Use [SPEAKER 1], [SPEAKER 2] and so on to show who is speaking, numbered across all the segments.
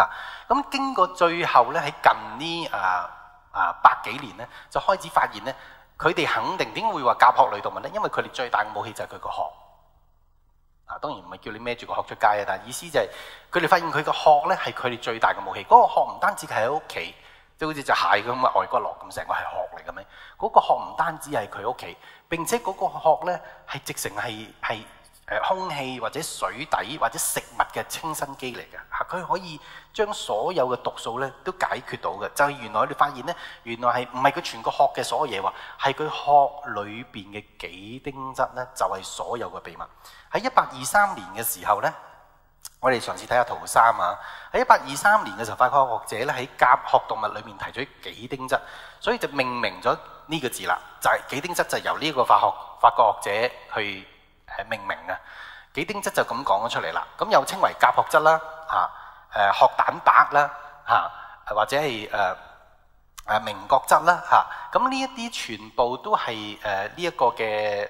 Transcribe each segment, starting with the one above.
[SPEAKER 1] 啊，咁經過最後咧喺近呢啊啊百幾年咧，就開始發現咧，佢哋肯定點會話甲殼類動物咧？因為佢哋最大嘅武器就係佢個殼。啊，當然唔係叫你孭住個殼出街啊，但係意思就係佢哋發現佢個殼咧係佢哋最大嘅武器。嗰、個殼唔單止係喺屋企，即係好似隻蟹咁嘅外骨骼咁，成個係殼嚟嘅咩？嗰、個殼唔單止係佢屋企，並且嗰個殼咧係直成係係誒空氣或者水底或者食物嘅清新機嚟嘅嚇，佢可以將所有嘅毒素咧都解決到嘅。就係、原來你發現咧，原來係唔係佢全個殼嘅所有嘢喎，係佢殼裏邊嘅幾丁質咧，就係所有嘅秘密。喺一八二三年嘅時候咧。我哋嘗試睇下圖三啊！喺一八二三年嘅時候，法國學者咧喺甲殼動物裏面提出幾丁質，所以就命名咗呢個字啦。就係、幾丁質就由呢個化學法國學者去誒命名啊。幾丁質就咁講咗出嚟啦。咁又稱為甲殼質啦，嚇誒殼蛋白啦，嚇或者係誒誒明角質啦，嚇咁呢一啲全部都係誒呢一個嘅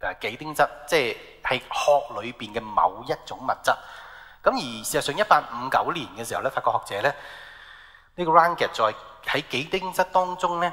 [SPEAKER 1] 誒幾丁質，即係係殼裏邊嘅某一種物質。咁而事實上，一八五九年嘅時候咧，法國學者咧呢、個 Ranget 在喺幾丁質當中咧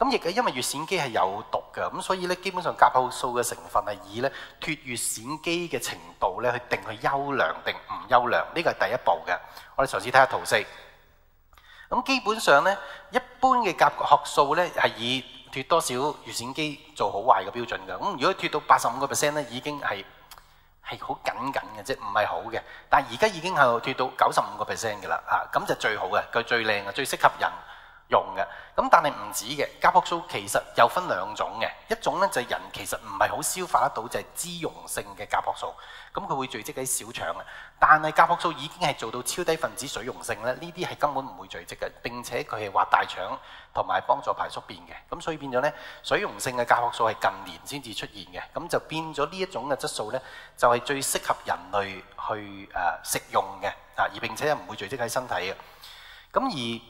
[SPEAKER 1] 咁亦係因為乙酰基係有毒嘅，咁所以咧基本上甲殼素嘅成分係以咧脱乙酰基嘅程度咧去定佢優良定唔優良，呢個係第一步嘅。我哋嘗試睇下圖四。咁基本上咧，一般嘅甲殼素咧係以脱多少乙酰基做好壞嘅標準嘅。咁如果脱到八十五個 percent 咧，已經係係好緊緊嘅啫，唔係好嘅。但係而家已經係脱到九十五個 percent 嘅啦，嚇咁就最好嘅，佢最靚嘅，最適合人用嘅，咁但係唔止嘅，甲殼素其實有分兩種嘅，一種呢就係人其實唔係好消化得到，就係脂溶性嘅甲殼素，咁佢會聚積喺小腸嘅。但係甲殼素已經係做到超低分子水溶性咧，呢啲係根本唔會聚積嘅，並且佢係滑大腸同埋幫助排宿便嘅，咁所以變咗呢，水溶性嘅甲殼素係近年先至出現嘅，咁就變咗呢一種嘅質素呢，就係最適合人類去誒食用嘅，啊而並且又唔會聚積喺身體嘅，咁而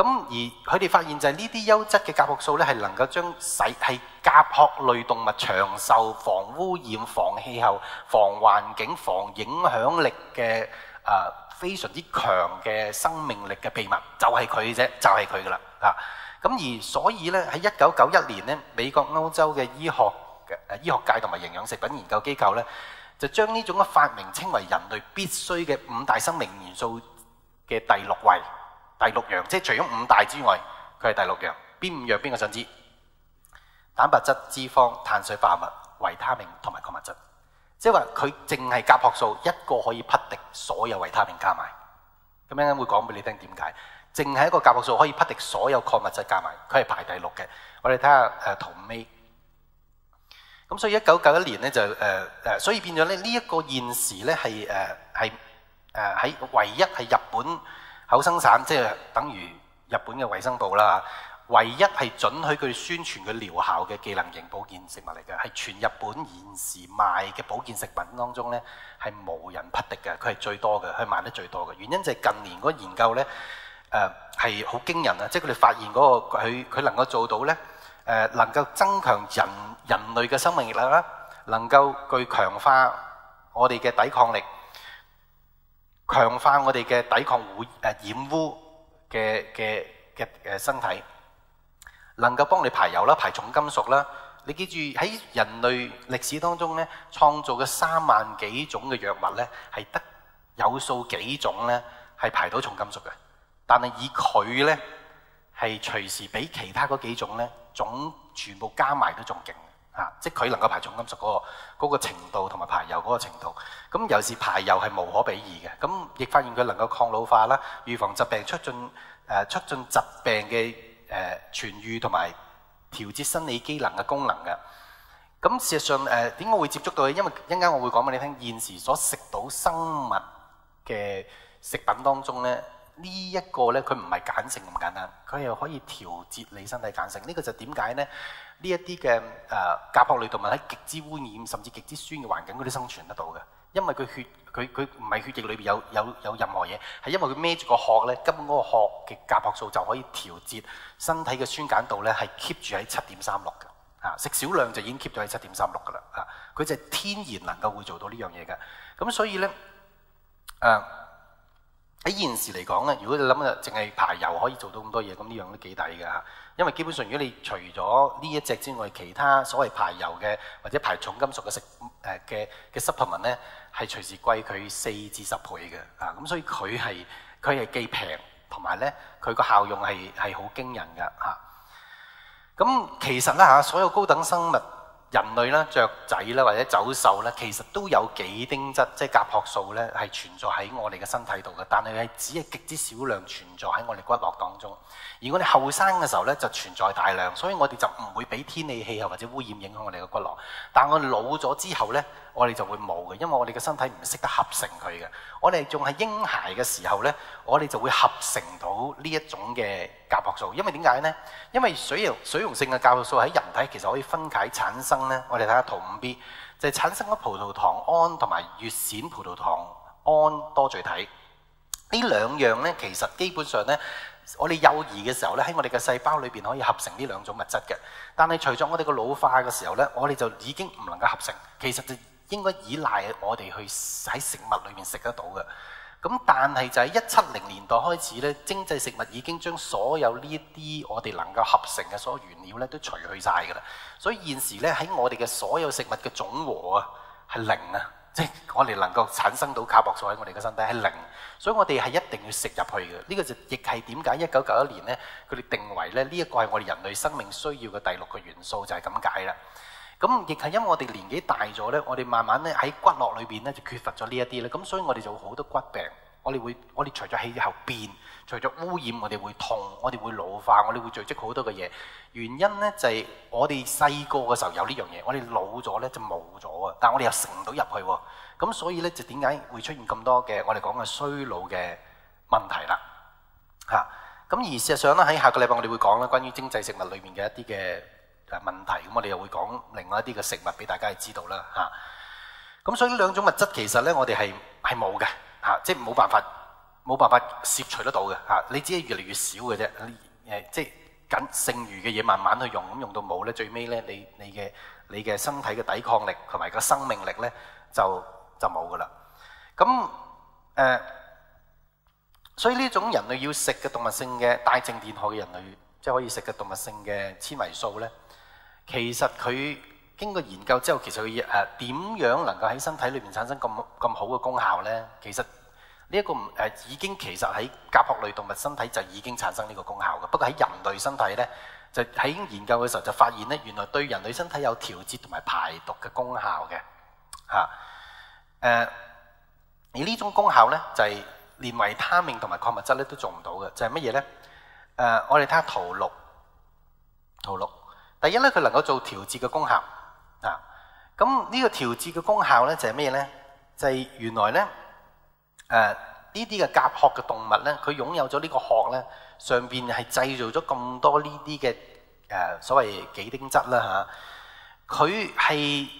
[SPEAKER 1] 咁而佢哋發現就係呢啲優質嘅甲殼素咧，係能夠將使係甲殼類動物長壽、防污染、防氣候、防環境、防影響力嘅誒、呃非常之強嘅生命力嘅秘密，就係佢啫，就係佢噶啦啊！咁而所以咧喺一九九一年咧，美國歐洲嘅醫學嘅誒醫學界同埋營養食品研究機構咧，就將呢種嘅發明稱為人類必須嘅五大生命元素嘅第六位。第六樣，即係除咗五大之外，佢係第六樣。邊五樣邊個想知？蛋白質、脂肪、碳水化合物、維他命同埋礦物質。即係話佢淨係甲殼素一個可以匹敵所有維他命加埋。咁樣會講俾你聽點解？淨係一個甲殼素可以匹敵所有礦物質加埋，佢係排第六嘅。我哋睇下誒圖尾。咁所以一九九一年咧就誒誒、所以變咗咧呢一個現時咧係誒係誒喺唯一係日本。口生產即係等於日本嘅衛生部啦，唯一係准許佢宣傳佢療效嘅技能型保健食物嚟嘅，係全日本現時賣嘅保健食品當中呢，係無人匹敵嘅，佢係最多嘅，佢賣得最多嘅。原因就係近年嗰研究呢，誒係好驚人啊！即係佢哋發現嗰、個佢佢能夠做到呢，誒、能夠增強人人類嘅生命力啦，能夠具強化我哋嘅抵抗力。強化我哋嘅抵抗污誒染污嘅嘅嘅誒身體，能夠幫你排油啦、排重金屬啦。你記住喺人類歷史當中咧，創造嘅三萬幾種嘅藥物咧，係得有數幾種咧係排到重金屬嘅。但係以佢咧係隨時比其他嗰幾種咧總全部加埋都仲勁嚇，即係佢能夠排重金屬嗰個嗰個程度同埋排油嗰個程度。咁尤其是排油係無可比擬嘅。咁亦發現佢能夠抗老化啦、預防疾病、促進誒促進疾病嘅誒痊愈同埋。調節生理機能嘅功能嘅，咁事實上誒點解會接觸到咧？因為一陣間我會講俾你聽，現時所食到生物嘅食品當中咧，呢一個咧佢唔係鹼性咁簡單，佢又可以調節你身體鹼性。呢個就點解咧？呢一啲嘅誒甲殼類動物喺極之污染甚至極之酸嘅環境嗰啲生存得到嘅，因為佢血佢佢唔係血液裏邊有有有任何嘢，係因為佢孭住個殼咧，根本嗰個殼嘅甲殼素就可以調節身體嘅酸鹼度咧，係 keep 住喺七點三六嘅，啊食少量就已經 keep 咗喺七點三六噶啦，啊佢就天然能夠會做到呢樣嘢嘅，咁所以咧誒喺現時嚟講咧，如果你諗啊，淨係排油可以做到咁多嘢，咁呢樣都幾抵嘅嚇。因為基本上，如果你除咗呢一隻之外，其他所謂排油嘅或者排重金屬嘅食誒嘅嘅 supplement 咧，係隨時貴佢四至十倍嘅啊！咁所以佢係佢係既平同埋咧，佢個效用係係好驚人嘅嚇。咁其實咧嚇，所有高等生物。人類啦、雀仔啦或者走獸咧，其實都有幾丁質，即係甲殼素咧，係存在喺我哋嘅身體度嘅。但係係只係極之少量存在喺我哋骨骼當中。而我哋後生嘅時候咧，就存在大量，所以我哋就唔會俾天氣、氣候或者污染影響我哋嘅骨骼。但我老咗之後咧，我哋就會冇嘅，因為我哋嘅身體唔識得合成佢嘅。我哋仲係嬰孩嘅時候咧，我哋就會合成到呢一種嘅甲殼素。因為點解呢？因為水溶水溶性嘅甲殼素喺人體其實可以分解產生咧。我哋睇下圖五 B，就係產生咗葡萄糖胺同埋乙酰葡萄糖胺多聚體。呢兩樣咧，其實基本上咧，我哋幼兒嘅時候咧，喺我哋嘅細胞裏邊可以合成呢兩種物質嘅。但係隨著我哋個老化嘅時候咧，我哋就已經唔能夠合成。其實就應該依賴我哋去喺食物裏面食得到嘅。咁但係就喺一七零年代開始咧，精製食物已經將所有呢一啲我哋能夠合成嘅所有原料咧都除去晒㗎啦。所以現時咧喺我哋嘅所有食物嘅總和啊係零啊，即係我哋能夠產生到卡博素喺我哋嘅身體係零。所以我哋係一定要食入去嘅。呢個就亦係點解一九九一年咧佢哋定為咧呢一個係我哋人類生命需要嘅第六個元素就係咁解啦。咁亦係因為我哋年紀大咗咧，我哋慢慢咧喺骨骼裏邊咧就缺乏咗呢一啲咧，咁所以我哋就好多骨病。我哋會，我哋除咗氣候變，除咗污染，我哋會痛，我哋會老化，我哋會聚積好多嘅嘢。原因咧就係我哋細個嘅時候有呢樣嘢，我哋老咗咧就冇咗啊！但係我哋又食唔到入去喎。咁所以咧就點解會出現咁多嘅我哋講嘅衰老嘅問題啦？嚇！咁而事實上咧喺下個禮拜我哋會講啦關於精製食物裏面嘅一啲嘅問題，咁我哋又會講另外一啲嘅食物俾大家知道啦。嚇！咁所以呢兩種物質其實咧我哋係係冇嘅。嚇！即係冇辦法，冇辦法攝取得到嘅嚇。你只係越嚟越少嘅啫。誒，即係緊剩餘嘅嘢慢慢去用，咁用到冇咧，最尾咧，你你嘅你嘅身體嘅抵抗力同埋個生命力咧，就就冇噶啦。咁誒、所以呢種人類要食嘅動物性嘅帶正電荷嘅人類，即係可以食嘅動物性嘅纖維素咧，其實佢經過研究之後，其實佢誒點樣能夠喺身體裏面產生咁咁好嘅功效呢？其實呢一個唔誒已經其實喺甲殼類動物身體就已經產生呢個功效嘅。不過喺人類身體呢，就喺研究嘅時候就發現呢，原來對人類身體有調節同埋排毒嘅功效嘅嚇誒。而呢種功效呢，就係連維他命同埋礦物質咧都做唔到嘅，就係乜嘢呢？誒，我哋睇下圖六，圖六第一咧，佢能夠做調節嘅功效。啊！咁呢個調節嘅功效咧就係咩咧？就係原來咧，誒呢啲嘅甲殼嘅動物咧，佢擁有咗呢個殼咧，上邊係製造咗咁多呢啲嘅誒所謂幾丁質啦嚇，佢係。